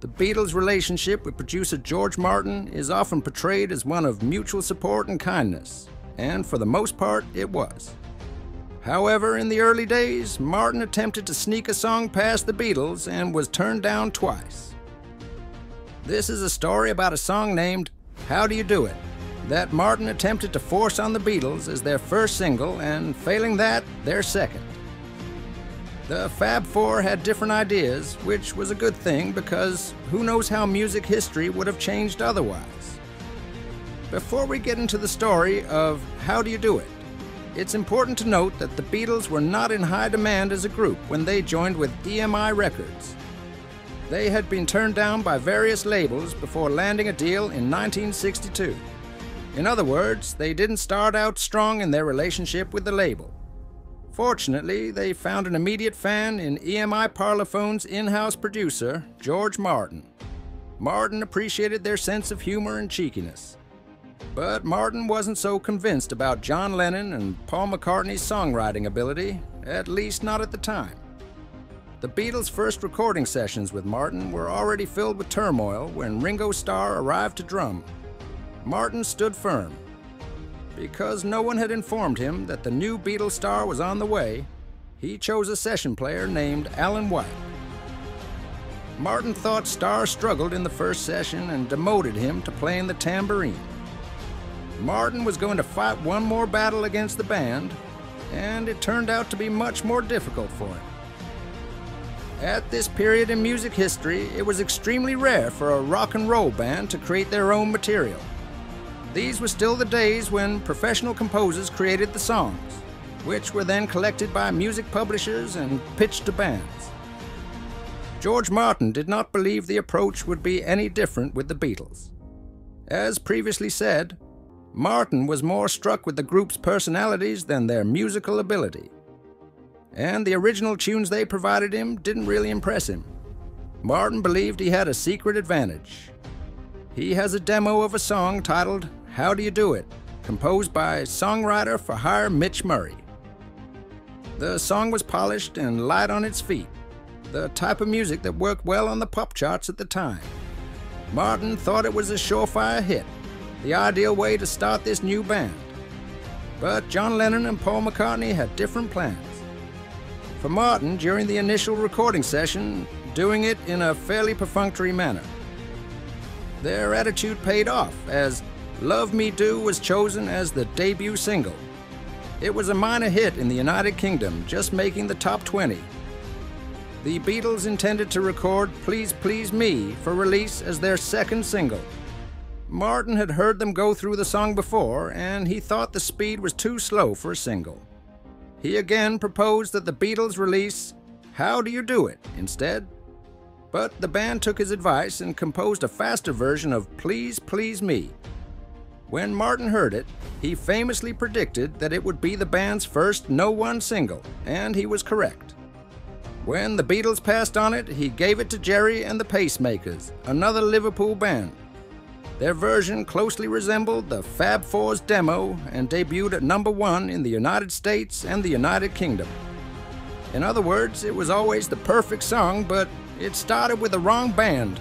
the Beatles' relationship with producer George Martin is often portrayed as one of mutual support and kindness, and for the most part, it was. However, in the early days, Martin attempted to sneak a song past the Beatles and was turned down twice. This is a story about a song named How Do You Do It that Martin attempted to force on the Beatles as their first single, and failing that, their second. The Fab Four had different ideas, which was a good thing because who knows how music history would have changed otherwise. Before we get into the story of How Do You Do It, it's important to note that the Beatles were not in high demand as a group when they joined with EMI Records. They had been turned down by various labels before landing a deal in 1962. In other words, they didn't start out strong in their relationship with the label. Fortunately, they found an immediate fan in EMI Parlophone's in-house producer, George Martin. Martin appreciated their sense of humor and cheekiness. But Martin wasn't so convinced about John Lennon and Paul McCartney's songwriting ability, at least not at the time. The Beatles' first recording sessions with Martin were already filled with turmoil when Ringo Starr arrived to drum. Martin stood firm. Because no one had informed him that the new Beatle Starr was on the way, he chose a session player named Alan White. Martin thought Starr struggled in the first session and demoted him to playing the tambourine. Martin was going to fight one more battle against the band, and it turned out to be much more difficult for him. At this period in music history, it was extremely rare for a rock and roll band to create their own material. These were still the days when professional composers created the songs, which were then collected by music publishers and pitched to bands. George Martin did not believe the approach would be any different with the Beatles. As previously said, Martin was more struck with the group's personalities than their musical ability. And the original tunes they provided him didn't really impress him. Martin believed he had a secret advantage. He has a demo of a song titled How Do You Do It, composed by songwriter for hire Mitch Murray. The song was polished and light on its feet, the type of music that worked well on the pop charts at the time. Martin thought it was a surefire hit the ideal way to start this new band. But John Lennon and Paul McCartney had different plans. For Martin, during the initial recording session, doing it in a fairly perfunctory manner. Their attitude paid off, as Love Me Do was chosen as the debut single. It was a minor hit in the United Kingdom, just making the top 20. The Beatles intended to record Please Please Me for release as their second single. Martin had heard them go through the song before, and he thought the speed was too slow for a single. He again proposed that the Beatles release How Do You Do It instead. But the band took his advice and composed a faster version of Please Please Me. When Martin heard it, he famously predicted that it would be the band's first no one single, and he was correct. When the Beatles passed on it, he gave it to Gerry and the Pacemakers, another Liverpool band, their version closely resembled the Fab Four's demo and debuted at number one in the United States and the United Kingdom. In other words, it was always the perfect song, but it started with the wrong band.